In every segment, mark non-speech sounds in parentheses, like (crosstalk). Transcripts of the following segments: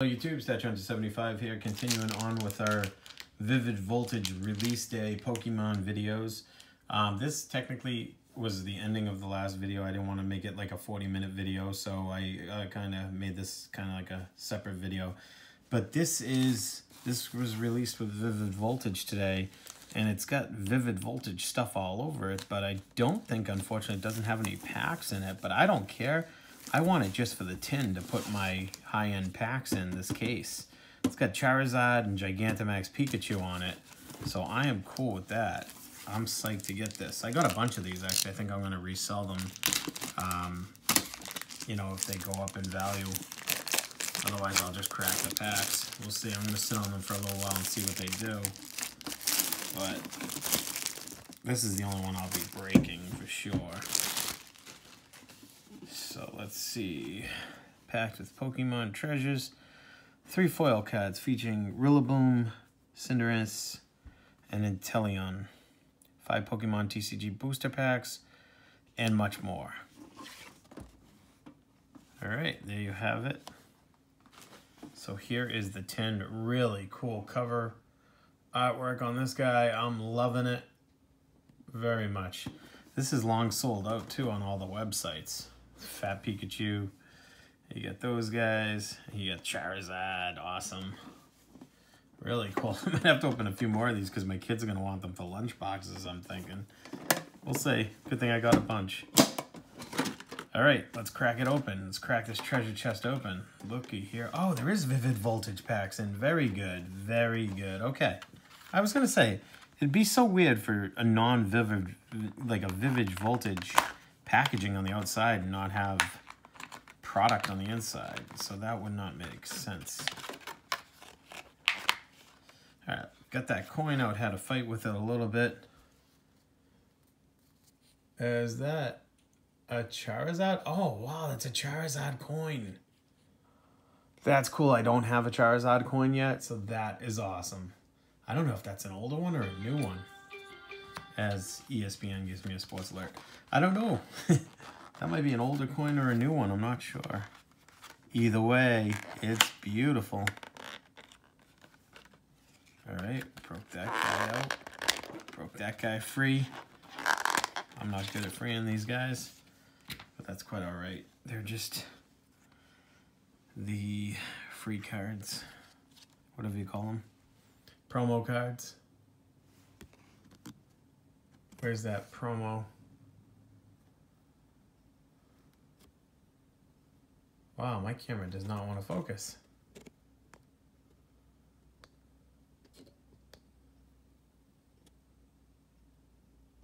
Hello YouTube, Statue75 here, continuing on with our Vivid Voltage release day Pokemon videos. Um, this technically was the ending of the last video. I didn't want to make it like a 40 minute video, so I uh, kind of made this kind of like a separate video. But this is, this was released with Vivid Voltage today, and it's got Vivid Voltage stuff all over it, but I don't think, unfortunately, it doesn't have any packs in it, but I don't care I want it just for the tin to put my high-end packs in this case. It's got Charizard and Gigantamax Pikachu on it, so I am cool with that. I'm psyched to get this. I got a bunch of these, actually. I think I'm going to resell them, um, you know, if they go up in value. Otherwise, I'll just crack the packs. We'll see. I'm going to sit on them for a little while and see what they do. But this is the only one I'll be breaking for sure. Let's see. Packed with Pokemon treasures. Three foil cards featuring Rillaboom, Cinderace, and Inteleon. Five Pokemon TCG booster packs, and much more. Alright, there you have it. So here is the 10 really cool cover artwork on this guy. I'm loving it very much. This is long sold out too on all the websites. Fat Pikachu. You got those guys. You got Charizard. Awesome. Really cool. (laughs) I'm going to have to open a few more of these because my kids are going to want them for lunch boxes, I'm thinking. We'll see. Good thing I got a bunch. All right, let's crack it open. Let's crack this treasure chest open. Looky here. Oh, there is Vivid Voltage packs in. Very good. Very good. Okay. I was going to say, it'd be so weird for a non-vivid, like a Vivid Voltage packaging on the outside and not have product on the inside. So that would not make sense. All right, got that coin out, had to fight with it a little bit. Is that a Charizard? Oh, wow, that's a Charizard coin. That's cool. I don't have a Charizard coin yet, so that is awesome. I don't know if that's an older one or a new one as ESPN gives me a sports alert. I don't know. (laughs) that might be an older coin or a new one. I'm not sure. Either way, it's beautiful. All right, broke that guy out. Broke that guy free. I'm not good at freeing these guys, but that's quite all right. They're just the free cards, whatever you call them, promo cards. Where's that promo? Wow, my camera does not want to focus.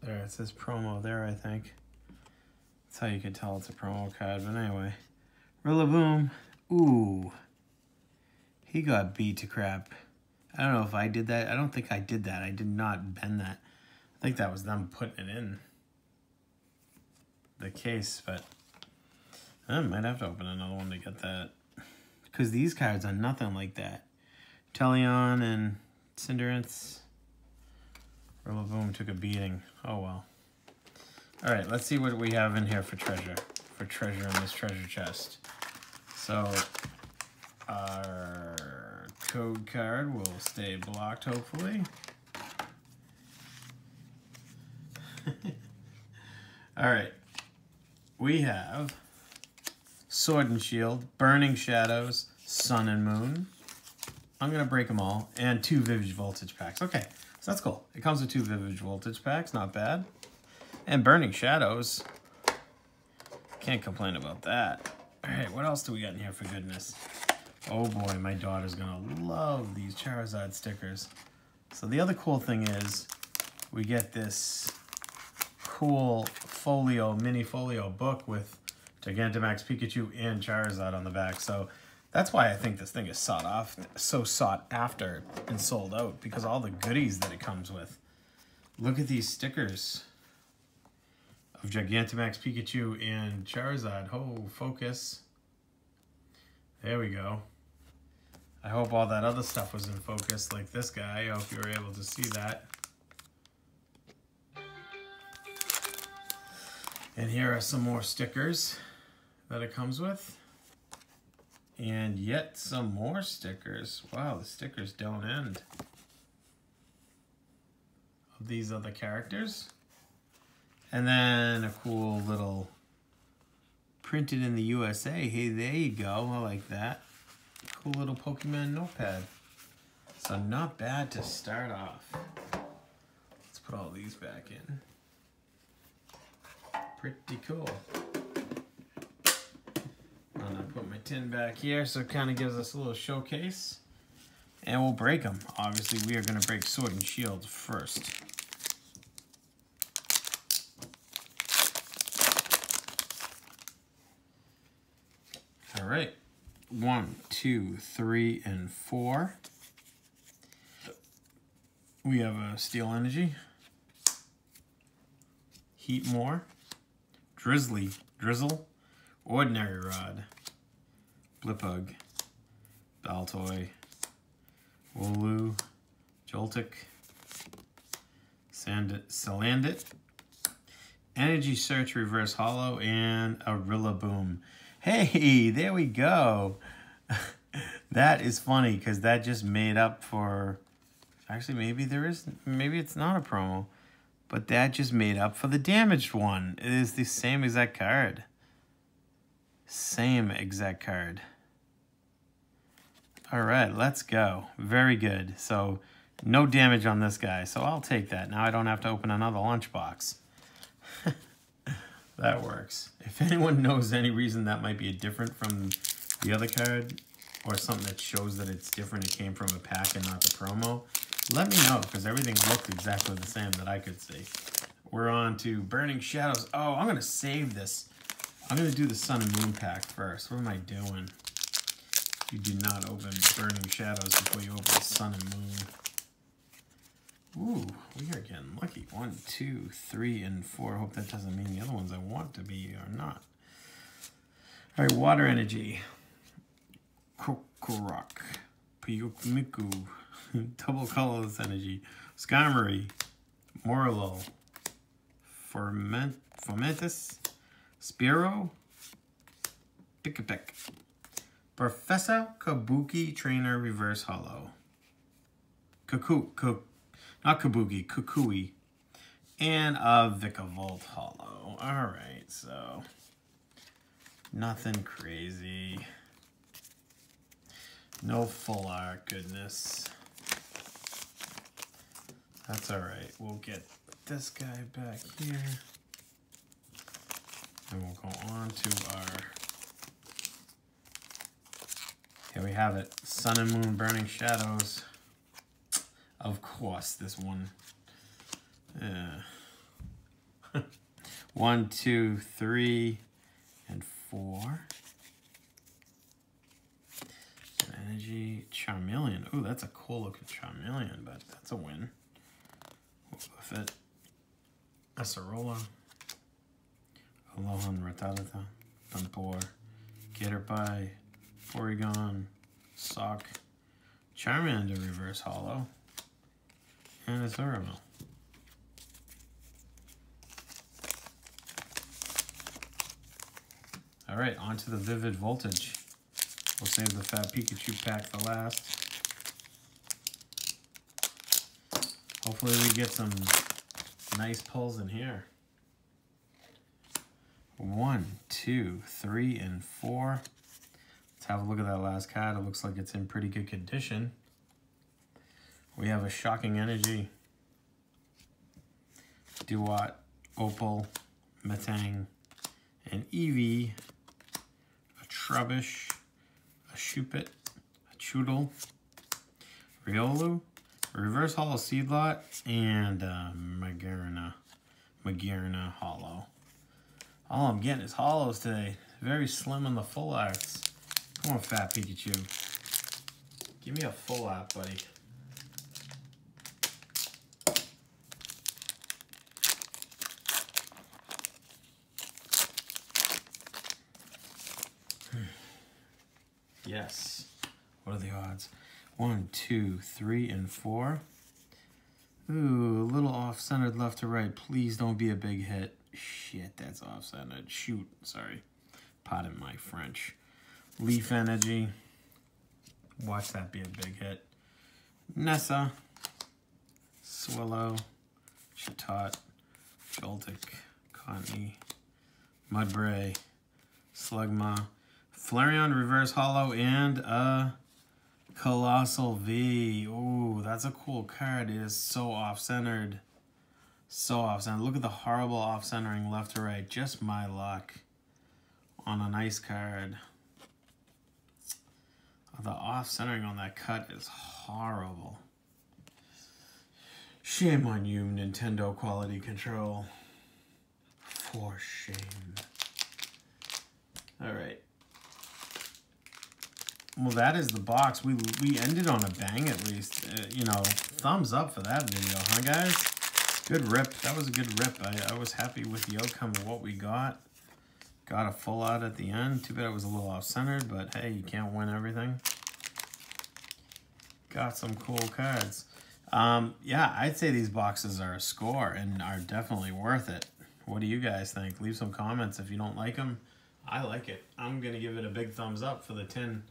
There, it says promo there, I think. That's how you can tell it's a promo card, but anyway. Rillaboom. Ooh. He got beat to crap. I don't know if I did that. I don't think I did that. I did not bend that. I think that was them putting it in the case, but I might have to open another one to get that. Because these cards are nothing like that. Teleon and Cinderace. Rillaboom took a beating. Oh well. Alright, let's see what we have in here for treasure. For treasure in this treasure chest. So, our code card will stay blocked, hopefully. (laughs) All right. We have Sword and Shield, Burning Shadows, Sun and Moon. I'm going to break them all. And two Vivid Voltage packs. Okay, so that's cool. It comes with two Vivid Voltage packs. Not bad. And Burning Shadows. Can't complain about that. All right, what else do we got in here for goodness? Oh boy, my daughter's to love these Charizard stickers. So the other cool thing is we get this cool folio, mini folio book with Gigantamax Pikachu and Charizard on the back. So that's why I think this thing is sought off, so sought after and sold out because all the goodies that it comes with. Look at these stickers of Gigantamax Pikachu and Charizard. Oh, focus. There we go. I hope all that other stuff was in focus like this guy. I hope you were able to see that. And here are some more stickers that it comes with. And yet some more stickers. Wow, the stickers don't end. Of these other characters. And then a cool little printed in the USA. Hey, there you go. I like that. Cool little Pokemon notepad. So not bad to start off. Let's put all these back in. Pretty cool. And I put my tin back here so it kind of gives us a little showcase. And we'll break them. Obviously, we are going to break Sword and Shield first. All right. One, two, three, and four. We have a Steel Energy. Heatmor. Drizzly. Drizzile. Ordinary Rod. Blipbug. Baltoy. Wooloo. Joltik. Sandit. Salandit. Energy Search Reverse Hollow and a Rillaboom. Hey, there we go. (laughs) that is funny because that just made up for. Actually, maybe there is. Maybe it's not a promo, but that just made up for the damaged one. It is the same exact card. Same exact card. All right, let's go. Very good. So, no damage on this guy. So, I'll take that. Now I don't have to open another lunchbox. (laughs) That works. If anyone knows any reason that might be a different from the other card, or something that shows that it's different, it came from a pack and not the promo, let me know, because everything looked exactly the same that I could see. We're on to Burning Shadows. Oh, I'm going to save this. I'm going to do the Sun and Moon pack first. What am I doing? You do not open Burning Shadows before you open Sun and Moon. Ooh, we are getting lucky. One, two, three, and four. I Hope that doesn't mean the other ones I want to be are not. All right, water energy. Krokorok. Pyukumuku. (laughs) Double colorless energy. Skarmory. Morlo. Fomantis. Spiro. Pikipek. Professor Kabuki Trainer Reverse Hollow. Cuckoo not Kabuki, Kukui, and a Vikavolt Hollow. All right, so nothing crazy. No full art goodness. That's all right. We'll get this guy back here. And we'll go on to our, here we have it, Sun and Moon Burning Shadows. Of course, this one. Uh, (laughs) one, two, three, and four. Energy, Charmeleon. Oh, that's a cool looking Charmeleon, but that's a win. It. Acerola. Alolan Rattata. Dunpor. Caterpie. Porygon. Sock. Charmander Reverse Hollow and a. All right, on to the Vivid Voltage. We'll save the Fat Pikachu pack for last. Hopefully we get some nice pulls in here. One, two, three, and four. Let's have a look at that last card. It looks like it's in pretty good condition. We have a Shocking Energy, Dewott, Opal, Metang, an Eevee, a Trubbish, a Shuppet, a Chewtle, Riolu, Reverse Hollow Seedot, and uh, Magearna, Magearna Hollow. All I'm getting is hollows today. Very slim on the full arts. Come on, Fat Pikachu. Give me a full art, buddy. Yes. What are the odds? One, two, three, and four. Ooh, a little off-centered left to right. Please don't be a big hit. Shit, that's off-centered. Shoot, sorry. Pardon my French. Leaf Energy. Watch that be a big hit. Nessa. Swallow. Chatot. Joltik. Cottonee. Mudbray. Slugma. Flareon Reverse Hollow and a Coalossal V. Ooh, that's a cool card. It is so off-centered. So off-centered. Look at the horrible off-centering left to right. Just my luck on a nice card. Oh, the off-centering on that cut is horrible. Shame on you, Nintendo quality control. For shame. All right. Well, that is the box. We we ended on a bang at least. Uh, you know, thumbs up for that video, huh, guys? Good rip. That was a good rip. I, I was happy with the outcome of what we got. Got a full out at the end. Too bad it was a little off-centered, but hey, you can't win everything. Got some cool cards. Um, yeah, I'd say these boxes are a score and are definitely worth it. What do you guys think? Leave some comments if you don't like them. I like it. I'm going to give it a big thumbs up for the tin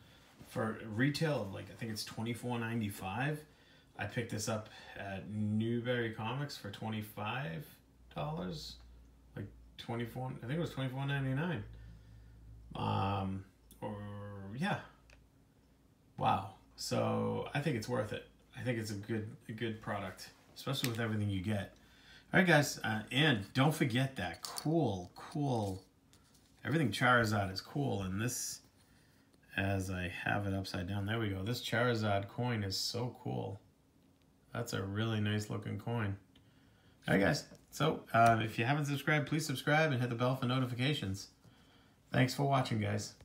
for retail of like I think it's twenty four ninety five. I picked this up at Newbury Comics for twenty five dollars, like twenty four. I think it was twenty four ninety nine. Um, or yeah. Wow. So I think it's worth it. I think it's a good a good product, especially with everything you get. All right, guys, uh, and don't forget that cool, cool. Everything Charizard is cool, and this as I have it upside down. There we go. This Charizard coin is so cool. That's a really nice looking coin. All right, guys. So uh, if you haven't subscribed, please subscribe and hit the bell for notifications. Thanks for watching, guys.